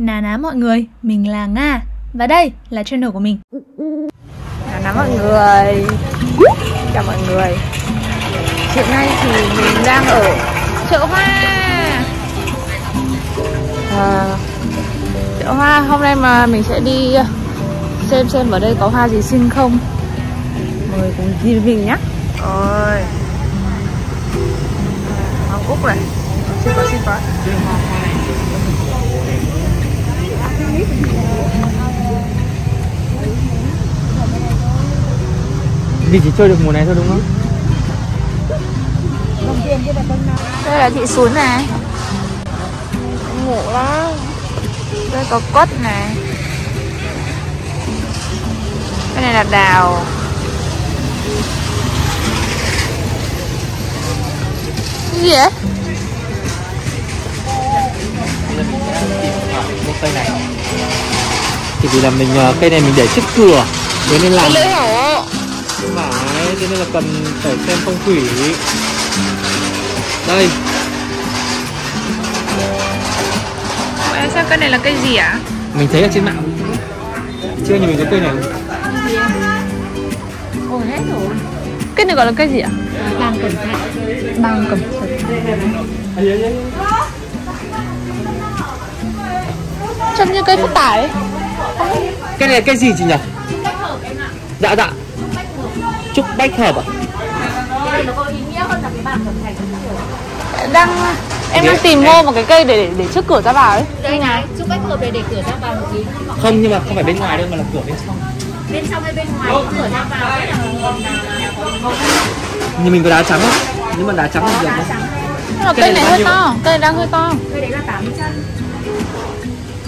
Nà ná mọi người, mình là Nga. Và đây là channel của mình. Nà ná mọi người. Chào mọi người. Hiện nay thì mình đang ở chợ hoa. À, Chợ hoa hôm nay mà mình sẽ đi xem xem ở đây có hoa gì xinh không. Mời cùng đi với mình nhé Ôi. Hoa cúc này. Xinh quá xinh quá Mình chỉ chơi được mùa này thôi đúng không? Đây là thị xuống này. Ngủ lắm. Đây có quất này. Cái này là đào. Cái gì vậy? Cây này Thì vì là mình ờ, cây này mình để trước cửa Thế nên là Cái lưỡi hổ Thế nên là cần phải xem phong thủy Đây Em xem cây này là cây gì ạ? Mình thấy ở trên mạng Chưa nhìn mình có cây này không? Ôi hết rồi Cái này gọi là cây gì ạ? Bang cẩn thận Bang cẩn thận Trông như cây phúc tải. Cây này là cây gì chị nhỉ? Dạ dạ Trúc bách hợp à? Đang Em đang tìm mua một cái cây để để, để trước cửa ra vào ấy. Đây này, chúc bách hợp để để cửa ra vào một tí. Không nhưng mà không phải bên ngoài đâu mà là cửa bên trong. Bên trong hay bên ngoài? Cửa ra vào là Nhưng mình có đá trắng không? Nếu mà đá trắng thì được không? Nhưng Cây cây này hơi to Cây đang hơi to. Cây đấy là 80 chân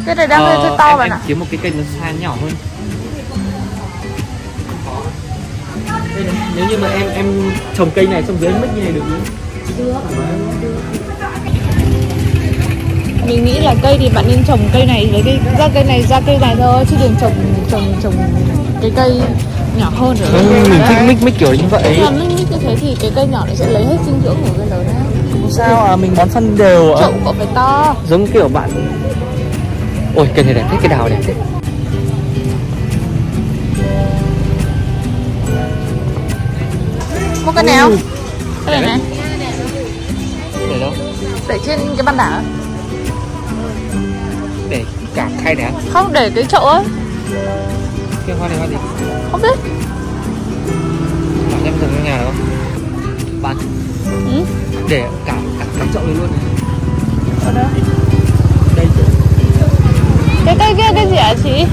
Cây này đang hơi, hơi to Ờ, bạn em ạ. kiếm một cái cây nó size nhỏ hơn Nếu như mà em em trồng cây này xong dưới mất như này được không? Mình nghĩ là cây thì bạn nên trồng cây này lấy cái ra cây này ra cây này thôi chứ đừng trồng trồng trồng cái cây nhỏ hơn nữa. Ừ, mình thích mix mix kiểu như vậy Làm mix mix như thế thì cái cây nhỏ này sẽ lấy hết dinh dưỡng của cây lớn đấy. Không sao à, mình bón phân đều Chậu cậu phải to. Giống kiểu bạn Ôi cây này đẹp thế, cái đào đẹp thế Mua cây nào? Cây này này, Để đâu? để trên cái bàn đá. Để cả khay này Không để cái chậu ấy, Cái hoa này hoa gì? không biết. Bạn em trồng trong nhà được không? Bạn Ừ. để cả cả cả chậu này luôn này Ở đâu? Đây Cái cây kia cái gì hả chị?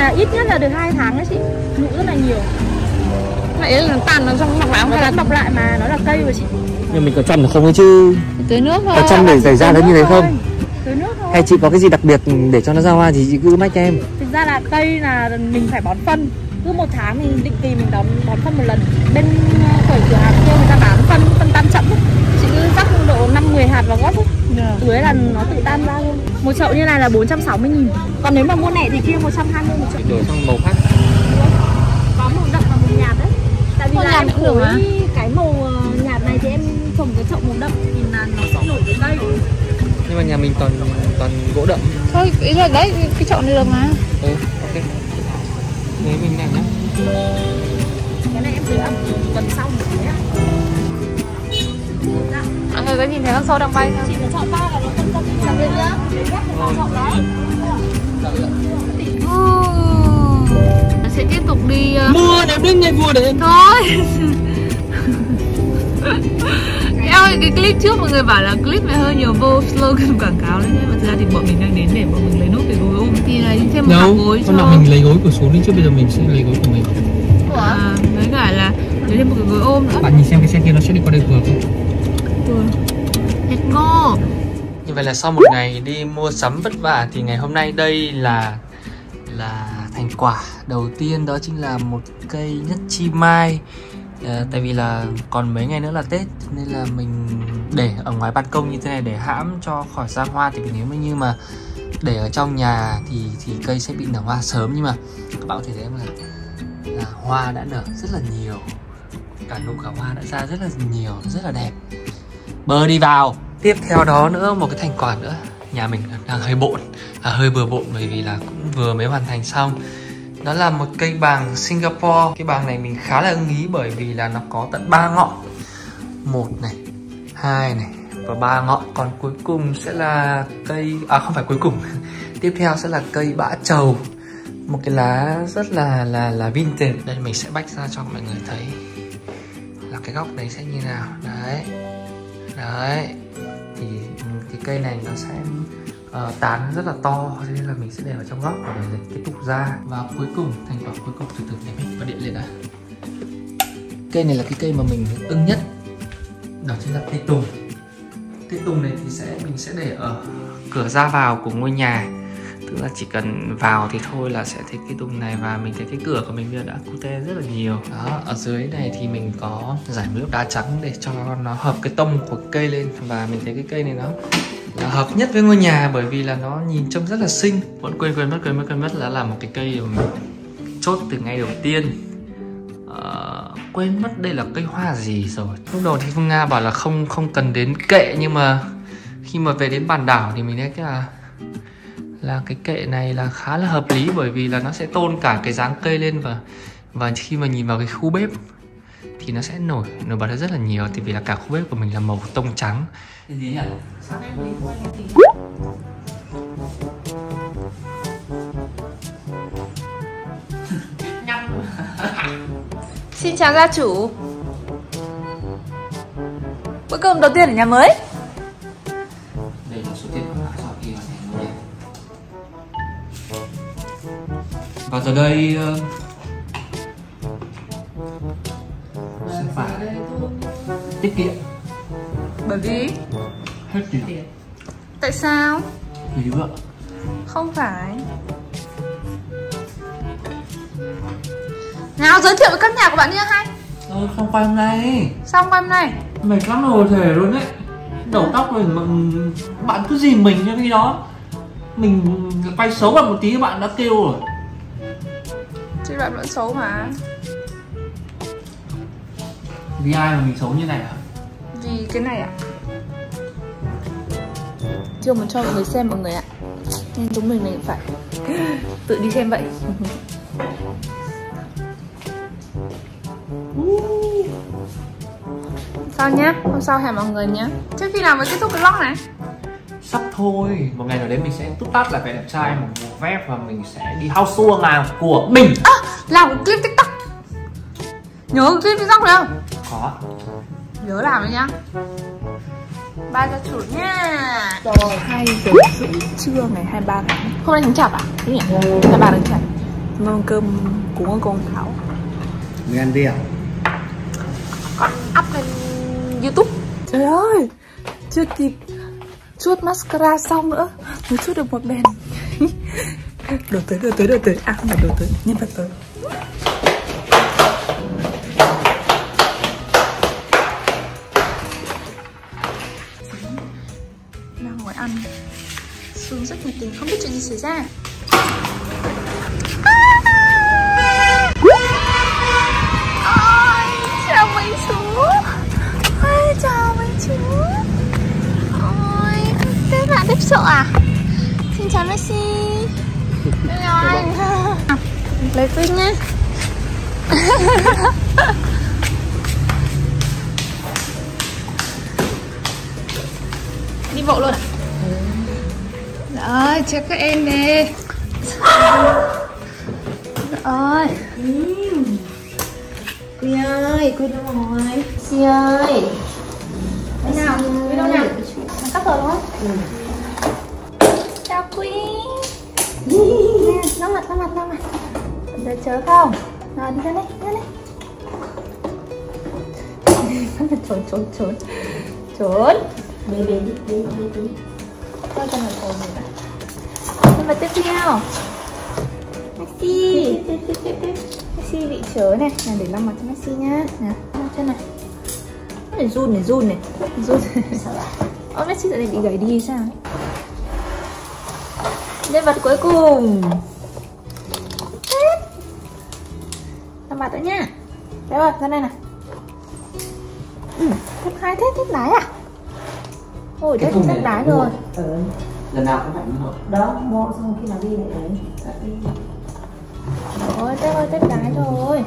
Là ít nhất là được 2 tháng đấy chị Nụ rất là nhiều Lại là tàn ở trong mặt Nó hay là vẫn mọc lại mà nó là cây mà chị Nhưng mình có chăm được không ấy chứ tưới nước thôi. Có chăm để xảy ra nó như thế không? Tưới nước thôi Hay chị có cái gì đặc biệt để cho nó ra hoa thì chị cứ mách cho em Thực ra là cây là mình phải bón phân Cứ một tháng mình định kỳ mình đón bón phân một lần Bên ờ, cửa hàng kia người ta bán phân, phân tan chậm ấy. Chị cứ rắc độ 5-10 hạt vào gốc ấy. Tưới là nó tự tan ra luôn. Một chậu như này là 460 nghìn. Còn nếu mà mua lẻ thì kia 120 một chậu. Đổi sang màu khác. Có màu đậm và màu nhạt đấy. Tại vì Màu là em phối cái màu ờ, nhạt này thì em trồng cái chậu màu đậm Thì là nó sẽ nổi cái cây Nhưng mà nhà mình toàn toàn gỗ đậm. Thôi, ý là đấy, cái chậu này được mà. Ừ, ok. Thế mình làm nhá. Cái này em tưới ẩm tuần sau một nhé Mọi người có nhìn thấy con sâu đang bay không? Chị phải chọn ba là nó phân tâm Chọn lên nhá. Chọn đấy Nó sẽ tiếp tục đi uh, Mua đẹp đến ngày vua đấy. thôi. Eo ơi, cái clip trước mọi người bảo là clip này hơi nhiều vô slogan quảng cáo đấy nhưng mà thực ra thì bọn mình đang đến để bọn mình lấy nốt cái gối ôm. Thì là thêm một cặp gối cho con nào mình lấy gối của xuống đi chứ bây giờ mình sẽ lấy gối của mình. À, với cả là lấy thêm một cái gối ôm nữa. Bạn nhìn xem cái xe kia nó sẽ đi qua đây vừa không Thật ngon Như vậy là sau một ngày đi mua sắm vất vả thì ngày hôm nay đây là là thành quả đầu tiên đó chính là một cây nhất chi mai. À, tại vì là còn mấy ngày nữa là Tết nên là mình để ở ngoài ban công như thế này để hãm cho khỏi ra hoa. Thì nếu mà như mà để ở trong nhà thì thì cây sẽ bị nở hoa sớm. Nhưng mà các bạn có thể thấy là là hoa đã nở rất là nhiều. Cả nụ cả hoa đã ra rất là nhiều rất là đẹp bơ đi vào. Tiếp theo đó nữa, một cái thành quả nữa. Nhà mình đang hơi bộn là hơi bừa bộn bởi vì là cũng vừa mới hoàn thành xong. Đó là một cây bàng Singapore. Cái bàng này mình khá là ưng ý bởi vì là nó có tận ba ngọn. Một này, hai này, và ba ngọn. Còn cuối cùng sẽ là cây à không phải cuối cùng. Tiếp theo sẽ là cây bã trầu. Một cái lá rất là là là vintage. Đây mình sẽ bách ra cho mọi người thấy là cái góc đấy sẽ như nào. Đấy đấy. Thì cái cây này nó sẽ uh, tán rất là to cho nên là mình sẽ để ở trong góc và để cái tục ra. Và cuối cùng thành quả cuối cùng từ từ để mình có điện lên đã. Cây này là cái cây mà mình ưng nhất. Đó chính là cây tùng. Cây tùng này thì sẽ mình sẽ để ở cửa ra vào của ngôi nhà tức là chỉ cần vào thì thôi là sẽ thấy cái đùng này và mình thấy cái cửa của mình bây giờ đã cute rất là nhiều. Đó ở dưới này thì mình có giải một lớp đá trắng để cho nó hợp cái tông của cây lên và mình thấy cái cây này nó là hợp nhất với ngôi nhà bởi vì là nó nhìn trông rất là xinh. Vẫn quên quên mất quên mất quên mất là làm một cái cây mà mình chốt từ ngày đầu tiên. Uh, quên mất đây là cây hoa gì rồi. Lúc đầu thì phương nga bảo là không không cần đến kệ nhưng mà khi mà về đến bản đảo thì mình thấy cái là là cái kệ này là khá là hợp lý bởi vì là nó sẽ tôn cả cái dáng cây lên và và khi mà nhìn vào cái khu bếp thì nó sẽ nổi nổi bật rất là nhiều. Thì vì là cả khu bếp của mình là màu tông trắng. Cái gì nhỉ Xin chào gia chủ. Bữa cơm đầu tiên ở nhà mới giờ đây ờ, sẽ phải tiết kiệm. Bởi vì? Hết tiền. Tại sao? vì vợ. Không phải. Nào giới thiệu với căn nhà của bạn như hay ờ, không quay hôm nay. Xong hôm nay. Mệt lắm rồi thể luôn đấy. Đầu tóc rồi mà bạn cứ dìm mình cho cái đó. Mình quay xấu bạn một tí bạn đã kêu rồi Chứ bạn vẫn xấu mà. Vì ai mà mình xấu như này à Vì cái này ạ. Chưa muốn cho mọi người xem mọi người ạ. Nên chúng mình này phải Tự đi xem vậy. Sao nhá, hôm sau hẹn mọi người nhé Trước khi nào mới kết thúc cái vlog này sắp thôi. Một ngày nào đấy mình sẽ tút tát là phải đẹp trai một bộ vest và mình sẽ đi house tour làng của mình. À, Làm một clip tiktok. Nhớ clip tiktok không? có. Nhớ làm đấy nhá. Ba gia chủ nha. Rồi 2 giờ rưỡi trưa ngày 23 tháng. Hôm nay tháng chạp à? Đúng nhỉ? 23 tháng chạp. Mâm cơm cúng ông công Thảo Người ăn đi à? Con up lên youtube. Trời ơi Chưa kịp chuốt mascara xong nữa. Mới chút được một bèn Đồ tới, đồ tới, đồ tới. À không phải đồ tới, nhân vật tới. Đang ngồi ăn. Xuống rất nhiệt tình không biết chuyện gì xảy ra. Lấy pin nhé Đi bộ luôn à? Rồi, cho các em đi Rồi Quy ơi, Quy đâu rồi? Si ơi Thế nào? Quy đâu nào? Cắp rồi đúng không? Ừ Chào Quy Nó mặt, nó mặt, nó mặt Giờ chớ không? Nào đi ra đây, đi ra đây. Trốn, trốn, trốn. Trốn. Bế, bế đi, bế, bế, bế Thôi cho nó trốn rồi Nhưng mà tiếp theo. Messi. Messi bị chớ này. Này để lau mặt cho Messi nhá. Nè lau chân này. Này run này run này. Run. Ô Messi này bị gãy đi sao ấy? Nhân vật cuối cùng nữa nha Đấy rồi ra đây này ừ, Thép hai thế thép lái à Ôi Cái đất thùng đất này đá mua. rồi lần nào cũng phải mua đó mua xong khi nào đi lại đấy Ôi đất ơi đất đá rồi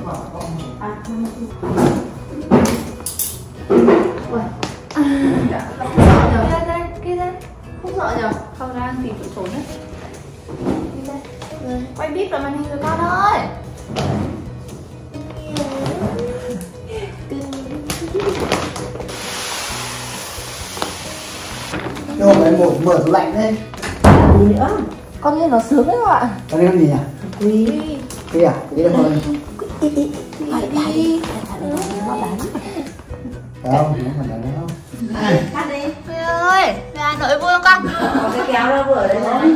Kia đây, kia đây Không sợ nhở? Không đang tìm chỗ trốn đấy Rồi, Quay bíp vào màn hình rồi con ơi Rồi lại mở mở tủ lạnh đây. gì nữa? Con lên nó sướng đấy các bạn. Con ăn gì nhỉ? quý. Cái à? Cái đây thôi. Đi nó đánh Không, nó phải là nó. cắt đi. Mẹ ơi, về Hà Nội vui không con? có cái kéo ra vừa đấy thôi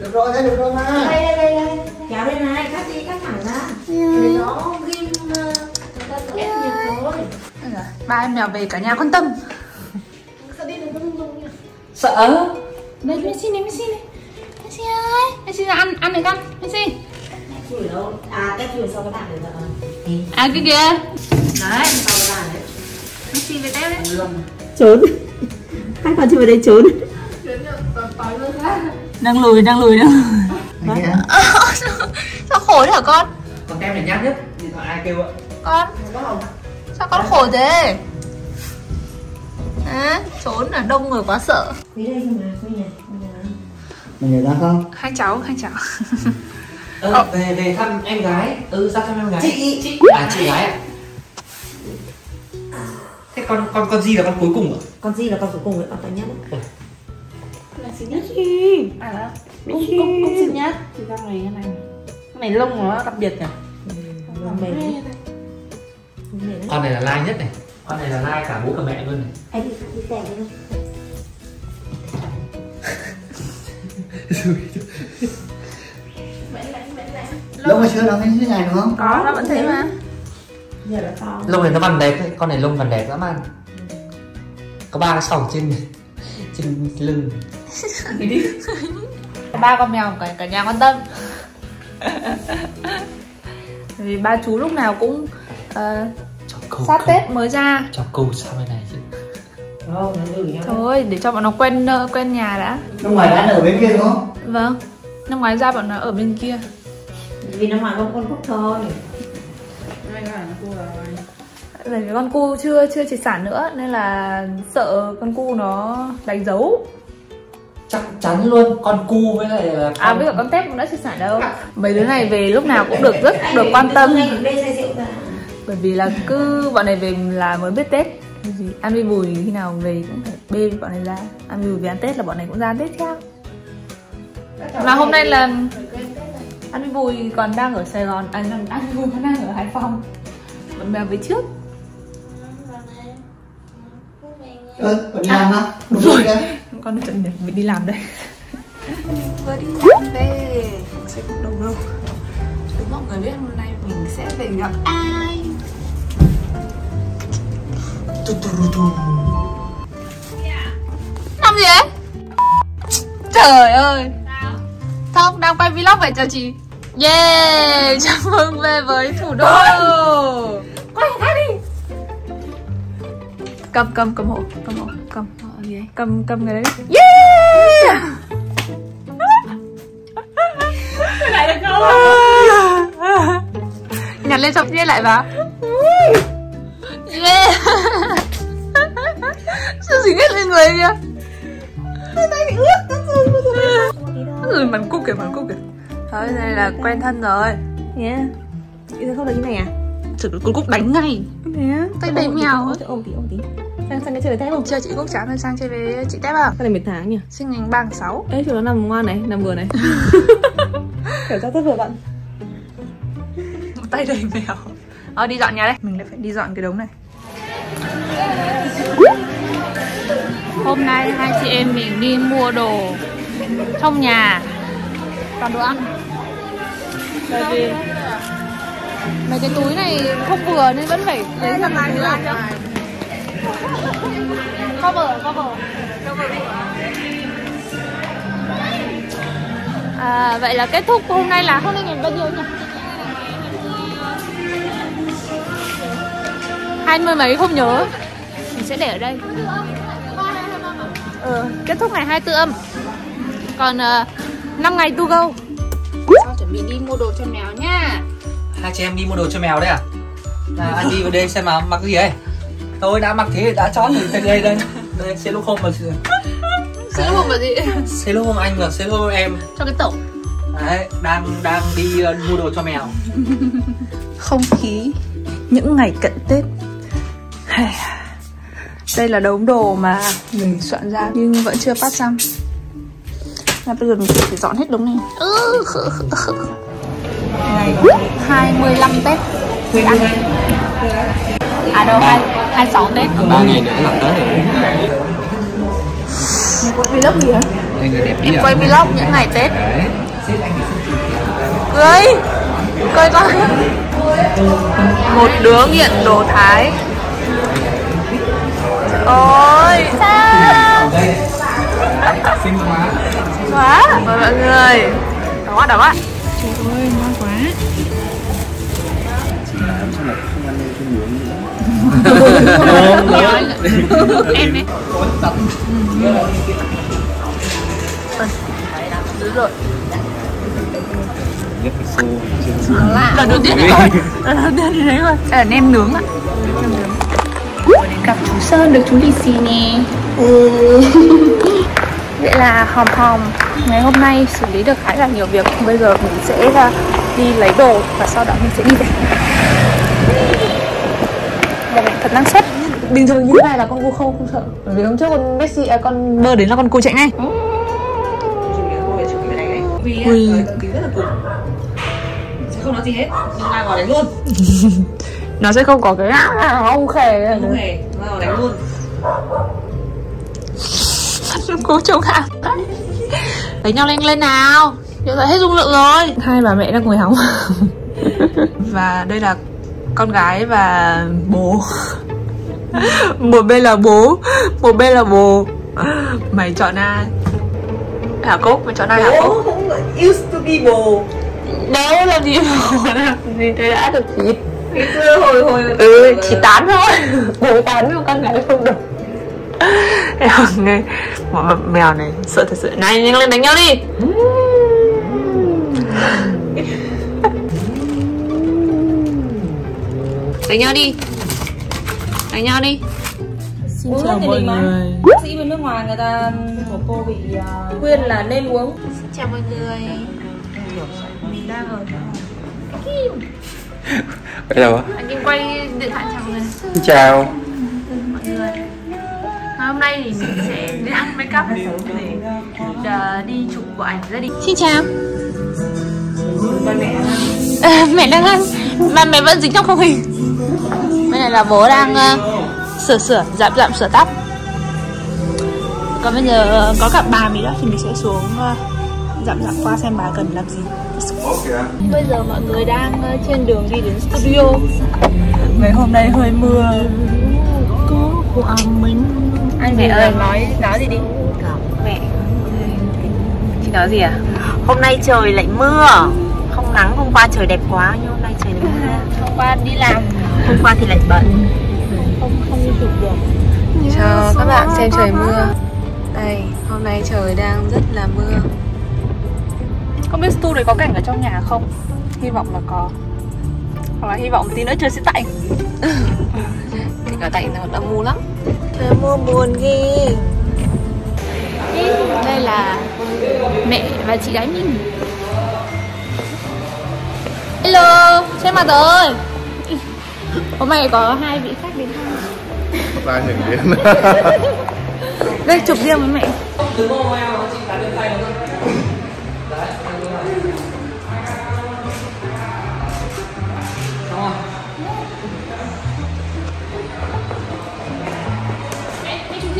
Được rồi, đấy được rồi mà. đây đây đây đây. Kéo đây này cắt đi cắt thẳng ra. Để nó ghim ờ, người ta tự ép nhiệt thôi. Ba em mèo về cả nhà quan tâm Sợ Đây Messi này, Messi này Messi ơi, Messi ra ăn, ăn này con. Messi chửi đâu? À cái chửi sau cái bạn đấy rồi. À cái kìa đấy sau cái bạn đấy. Messi về teo đấy. Trốn. Hai con chửi ở đây trốn. Đang lùi, đang lùi đâu kia. Sao khổ thế hả con? còn tem này nhát nhất. Điện thoại ai kêu ạ? Con. Sao con khổ thế? À, trốn là đông người quá sợ. Quý đây xem nào quý này. Mày nhớ ra không? Hai cháu, hai cháu. Ờ, về về thăm em gái. Ừ sao thăm em gái. Chị. Chị. À chị gái ạ. Thế con con con gì là con cuối cùng ạ con gì là con cuối cùng đấy con to nhất đấy. là xinh nhất. Gì à đó. Cũng cũng cũng xinh nhất. Thì con này cái này. Cái này lông nó đặc biệt nhỉ? Đấy. mềm đấy. Con này là lai nhất này con này là lai cả bố cả mẹ luôn này. Anh đi đi đi. Thôi Lúc mà chưa nó thấy thế này đúng không? Có, nó vẫn thế mà. Giờ là to. Lông này nó vằn đẹp đấy con này lông vằn đẹp lắm ăn có ba cái sòng trên trên lưng. Ba con mèo cả, cả nhà quan tâm. Vì ba chú lúc nào cũng ờ, cho câu sát câu- tết mới ra. Cho câu sang bên này chứ. Thôi để cho bọn nó quen ờ, quen nhà đã. Lúc ngoài đã ở bên kia đúng không? vâng năm ngoái ra bọn nó ở bên kia. Vì nó ngoài con con cúc thôi. Bởi vì con cu chưa chưa triệt sản nữa nên là sợ con cu nó đánh dấu. Chắc chắn luôn con cu với lại là con... à bây giờ con tép cũng đã triệt sản đâu. Mấy đứa này về lúc nào cũng được rất được quan tâm bởi vì là cứ bọn này về là mới biết tết. Vì ăn với bùi khi nào về cũng phải bê bọn này ra. Ăn bùi về ăn tết là bọn này cũng ra ăn tết theo. Mà hôm nay là ăn với bùi còn đang ở sài gòn à ăn ăn với bùi còn đang ở hải phòng. Bọn mèo về trước. Ừ, còn làm hả? Đúng rồi con chuẩn bị đi làm đây. Vừa đi làm về sẽ cũng đâu đâu Để mọi người biết hôm nay mình sẽ về gặp ai làm gì đấy trời ơi. Không đang quay vlog vậy chào chị? Yeah, chào mừng về với thủ đô. Quay ra đi. Cầm cầm cầm hộ cầm hộ, cầm. Ờ, cầm cầm người đấy yeah! Lại được không nhặt lên xong chia lại vào. Yeah! Người kìa tay bị ướt rồi. Bắn cúc kìa bắn cúc kìa. Thôi đây là quen thân rồi. Nhé Ý không được như này à? Thực con cúc đánh ngay. Thế tay đầy mèo. á. Ôm tí ôm tí. Sang sang cái chơi thép không? chơi chị cúc chán rồi sang chơi với chị tép à? Cái này mấy tháng nhỉ? sinh ngày 3 tháng 6 Ê chúng nó nằm ngoan này, nằm vừa này. Kiểu sao rất vừa bận. Tay đầy mèo. Ờ đi dọn nhà đây. Mình lại phải đi dọn cái đống này hôm nay hai chị em mình đi mua đồ trong nhà. Toàn đồ ăn. Bởi vì mấy cái túi này không vừa nên vẫn phải lấy ra lại nữa cover cover. À, vậy là kết thúc hôm nay là hôm nay ngày bao nhiêu nhỉ? Hai mươi mấy không nhớ. Mình sẽ để ở đây ừ kết thúc ngày 24 âm. Còn uh, 5 ngày to go. Sao chuẩn bị đi mua đồ cho mèo nha hai chị em đi mua đồ cho mèo đấy à? Là anh đi vào đây xem mà mặc cái gì ấy? Thôi đã mặc thế đã chót thì đây đây. Đây xe lúc hôm mà Sữa hôm là gì? xe lúc hôm anh và xe lúc em. Cho cái tổ. Đấy đang đang đi uh, mua đồ cho mèo. Không khí những ngày cận Tết Đây là đống đồ mà mình soạn ra nhưng vẫn chưa phát xong. Là bây giờ mình phải dọn hết đống này. Ngày 25 Tết. Ăn À đâu, 2, 26 Tết. Ba ngày nữa là tới rồi. Quay vlog gì hả? đây người đẹp Em quay vlog những ngày Tết. Cưới Cưới con Một đứa nghiện đồ Thái Ôi. Sao xinh quá. Quá Mời mọi người. Đó quá, đó quá. Em đi Đúng rồi lần đầu tiên đấy lần đầu tiên thì đấy rồi đây là nem nướng ạ. Nem nướng gặp chú sơn được chú lì xì nè. Vậy là hòm hòm ngày hôm nay xử lý được khá là nhiều việc. Bây giờ mình sẽ ra đi lấy đồ và sau đó mình sẽ đi về. Và mình thật năng suất. Bình thường như thế này là con cu không không sợ? Bởi vì hôm trước con Messi à, con mơ đến là con cu chạy ngay. Ui. không nói gì hết. Nhưng ai vào đánh luôn nó sẽ không có cái ông khè không hề. Ai vào đánh luôn. Cố chống hạ lấy nhau lên lên nào. Giờ hết dung lượng rồi. Hai bà mẹ đang ngồi hóng. Và đây là con gái và bố. Một bên là bố Một bên là bố. Mày chọn ai? Hả Cúc, mày chọn ai hả Cúc used to be bồ Đâu làm gì bố làm gì thế? Đã được thịt ngày xưa hồi hồi Ừ, chỉ tán thôi. Bố tán nhưng con gái không được. Em nghe Bọn mèo này sợ thật sự. Này nhanh lên đánh nhau đi. Đánh nhau đi. Đánh nhau đi. Xin chào mọi người. Bác sĩ bên nước ngoài người ta của cô bị uh, khuyên là nên uống. Xin chào mọi người. Mình đang ở Bây giờ Anh Kim quay điện thoại chào mọi người. Xin chào. Mọi người. Hôm nay thì mình sẽ đi ăn make up để uh, đi chụp bộ ảnh gia đình. Xin chào. À, Mẹ đang ăn. Mà mẹ vẫn dính trong không hình. Bên này là bố đang uh, sửa sửa, dặm dặm sửa tóc. Còn bây giờ có cả bà mình đó thì mình sẽ xuống uh, dặm dặm qua xem bà cần làm gì. Bây giờ mọi người đang uh, trên đường đi đến studio. Ngày hôm nay hơi mưa. Anh Mẹ ơi. nói nói gì đi. Mẹ. Chị nói gì à? Hôm nay trời lại mưa. Không nắng, hôm qua trời đẹp quá Nhưng hôm nay trời lại mưa. Hôm qua đi làm. Hôm qua thì lại bận. Không, không đi chụp được. Cho các bạn xem trời mưa. Đây, hôm nay trời đang rất là mưa Không biết stu này có cảnh ở trong nhà không? Hy vọng là có. Hoặc là hy vọng tí nữa trời sẽ tạnh. Thì cả tạnh nào đã mù lắm. Trời mưa buồn ghê. Đây là mẹ và chị gái mình. Hello, xem mặt rồi. Hôm nay có hai vị khách đến thăm. Ba hình đến Đây chụp riêng với mẹ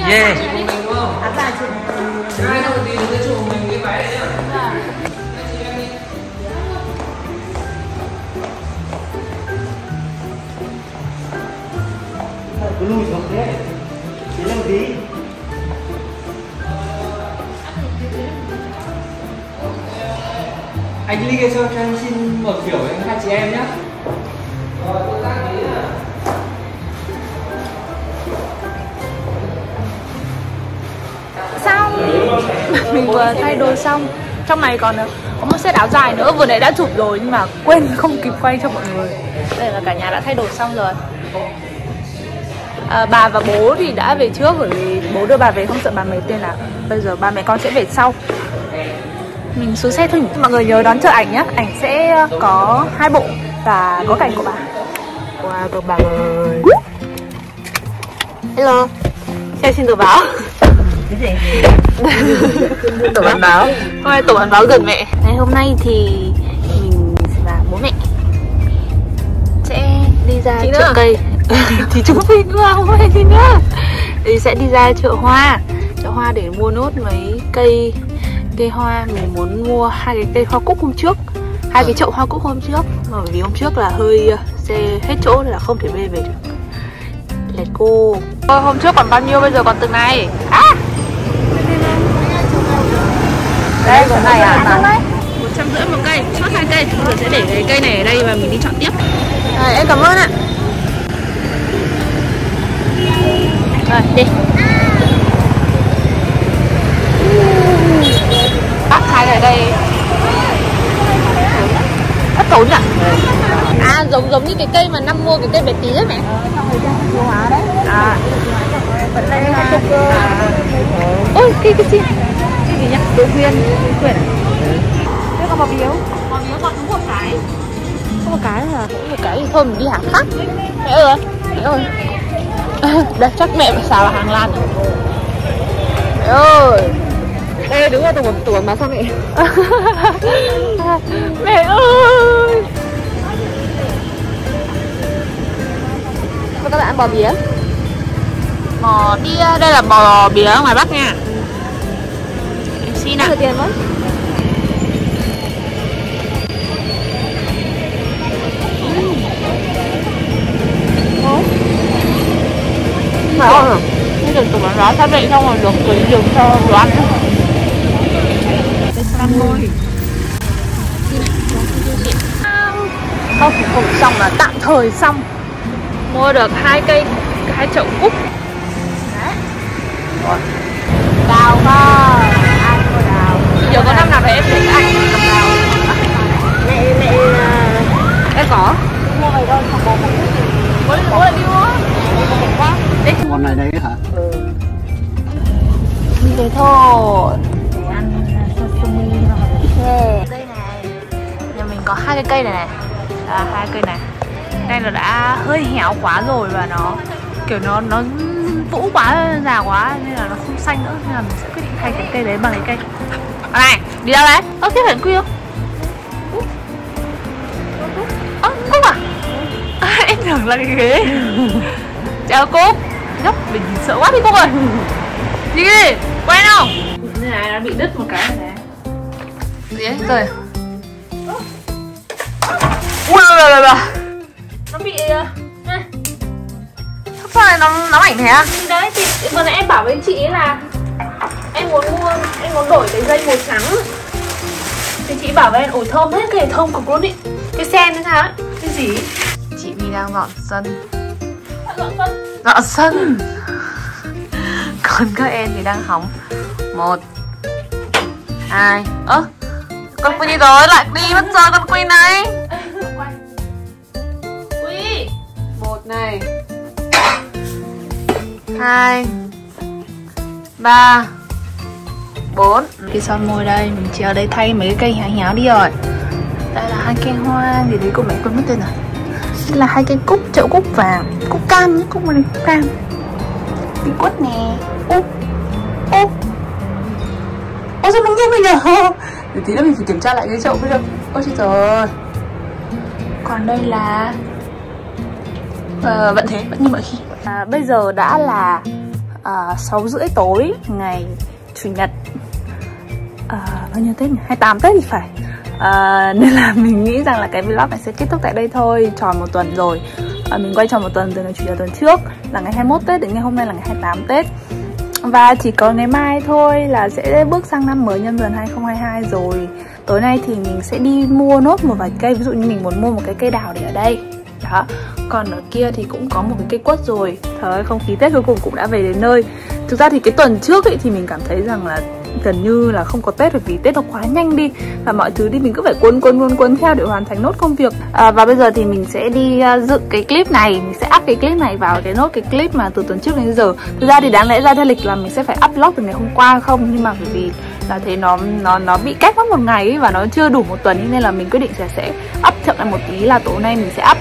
Yeah. Cứ lùi xuống thế thế là một tí Anh Ly cho cho em xin một kiểu với hai chị em nhé mình vừa thay đồ xong. Trong này còn có một set áo dài nữa vừa nãy đã chụp rồi nhưng mà quên không kịp quay cho mọi người. Đây là cả nhà đã thay đồ xong rồi. À, bà và bố thì đã về trước bởi vì bố đưa bà về không sợ bà mệt nên là bây giờ ba mẹ con sẽ về sau. Mình xuống xe thôi mọi người nhớ đón chờ ảnh nhé ảnh sẽ có hai bộ và có cảnh của bà. Wow bạn ơi hello. Xe xin tờ báo cái gì tổ bản báo. Hôm nay tổ bản báo gần mẹ. Ngày hôm nay thì mình và bố mẹ sẽ đi ra Chị chợ nữa. cây. Thì chúng mình nữa không phải gì nữa. Thì sẽ đi ra chợ hoa. Chợ hoa để mua nốt mấy cây cây hoa. Mình muốn mua hai cái cây hoa cúc hôm trước. Hai cái chậu hoa cúc hôm trước. Mà bởi vì hôm trước là hơi uh, xe hết chỗ nên là không thể bê về được. Let's go Thôi hôm trước còn bao nhiêu bây giờ còn từng này? À Đây, cái này à? một trăm rưỡi một cây, chốt hai cây. Giờ sẽ để cái cây này ở đây và mình đi chọn tiếp. Rồi, em cảm ơn ạ. Rồi, đi. Bác hai ở đây. Rất tốn nhỉ? À, giống giống như cái cây mà năm mua cái cây bé tí ấy mẹ. À, Ôi, cây cái gì? Gì nhỉ? Đỗ Quyên Quyên Thế còn bò biếu còn nếu còn đúng một cái. Có một cái là có một cái thôi mình đi hàng khác. Mẹ ơi Mẹ ơi. Đây, chắc mẹ phải xào hàng lan rồi. Mẹ ơi. Đây đứng ở tủ tủ quần báo sao mẹ? Mẹ ơi. Và các bạn ăn bò bía. Bò đĩa, đây là bò bía ngoài Bắc nha xin ạ tiền mất? Phải không? Bây giờ tụi mình đó xác định xong rồi được quỷ dừng cho đồ ăn Ăn thôi Khắc phục xong là tạm thời xong. Mua được hai cây, hai chậu cúc. Cơ Ai mua nhớ có năm nào đấy em thấy cái ảnh mẹ mẹ à, Em có. mua về đâu gì Bố bố lại đi mua. Con này đấy hả? Đi về thôi để ăn sashimi hoặc là Đây này. Nhà mình có hai cái cây này này. À, Hai cây này. Đây là đã hơi héo quá rồi và nó Kiểu nó nó vũ quá, già quá Nên là nó không xanh nữa. Nên là mình sẽ quyết định thay cái cây đấy bằng cái cây à, Này, đi đâu đấy? Ơ, tiếp hẳn quy không? Ơ, Cúc à? à? Em tưởng là cái ghế Chào Cúc Gấp, mình sợ quá đi Cúc ơi Đi đi, quen không? Như này nó bị đứt một cái này gì ấy rồi ui là là là nó bị uh, sao lại nó nó ảnh thế à Đấy, thì vừa nãy em bảo với chị ấy là Em muốn mua, em muốn đổi cái dây màu trắng. Thì chị bảo với em ủi thơm hết cái thơm cực luôn ý. Cái sen sao ấy? Cái gì chị Vi đang dọn sân. Dọn sân? Còn các em thì đang hóng. Một hai ơ con Quy rồi lại đi mất giờ con Quy này. Quy một này. Hai ba 4 cái son môi đây? Mình chỉ ở đây thay mấy cái cây héo héo đi rồi. Đây là hai cây hoa gì đấy của mẹ quên mất tên rồi. Đây là hai cây cúc chậu cúc vàng. Cúc cam nhé cúc này cúc cam. Bị quất nè. Ô ô. Ôi sao mình nhanh bây giờ để tí nữa mình phải kiểm tra lại cái chậu mới được. Ôi trời ơi còn đây là ờ, vẫn thế vẫn như mọi khi. À, bây giờ đã là ờ, à, 6 rưỡi tối ngày chủ nhật à, bao nhiêu tết nhỉ? 28 tết thì phải. À, nên là mình nghĩ rằng là cái vlog này sẽ kết thúc tại đây thôi tròn một tuần rồi. À, mình quay tròn một tuần từ ngày chủ nhật tuần trước là ngày 21 tết đến ngày hôm nay là ngày 28 tết. Và chỉ có ngày mai thôi là sẽ bước sang năm mới nhâm dần 2022 rồi. Tối nay thì mình sẽ đi mua nốt một vài cây Ví dụ như mình muốn mua một cái cây đào để ở đây. Đó. Còn ở kia thì cũng có một cái cây quất rồi. Trời ơi không khí Tết cuối cùng cũng đã về đến nơi. Thực ra thì cái tuần trước ấy thì mình cảm thấy rằng là gần như là không có Tết bởi vì Tết nó quá nhanh đi. Và mọi thứ đi mình cứ phải cuốn cuốn cuốn cuốn theo để hoàn thành nốt công việc. À, và bây giờ thì mình sẽ đi uh, dựng cái clip này mình sẽ up cái clip này vào cái nốt cái clip mà từ tuần trước đến giờ. Thực ra thì đáng lẽ ra theo lịch là mình sẽ phải upload từ ngày hôm qua không? Nhưng mà bởi vì là thấy nó nó nó bị cách mất một ngày ấy, và nó chưa đủ một tuần nên là mình quyết định sẽ sẽ up chậm lại một tí là tối nay mình sẽ up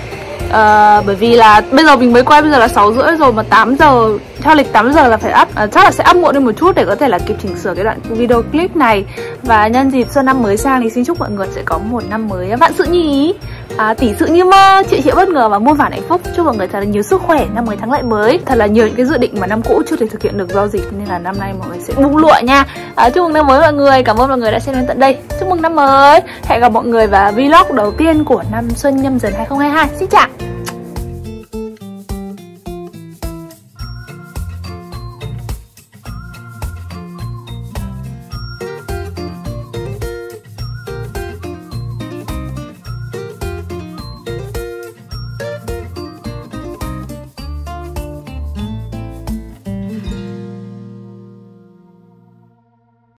uh, bởi vì là bây giờ mình mới quay bây giờ là 6 rưỡi rồi mà 8 giờ theo lịch 8 giờ là phải up. Uh, chắc là sẽ up muộn đi một chút để có thể là kịp chỉnh sửa cái đoạn video clip này. Và nhân dịp xuân năm mới sang thì xin chúc mọi người sẽ có một năm mới vạn sự như ý. À, tỷ sự như mơ chị hiệu bất ngờ và muôn vàn hạnh phúc. Chúc mọi người thật là nhiều sức khỏe năm mới thắng lợi mới. Thật là nhiều những cái dự định mà năm cũ chưa thể thực hiện được do dịch nên là năm nay mọi người sẽ bung lụa nha. À, chúc mừng năm mới mọi người. Cảm ơn mọi người đã xem đến tận đây. Chúc mừng năm mới. Hẹn gặp mọi người và vlog đầu tiên của năm xuân nhâm dần 2022 xin chào.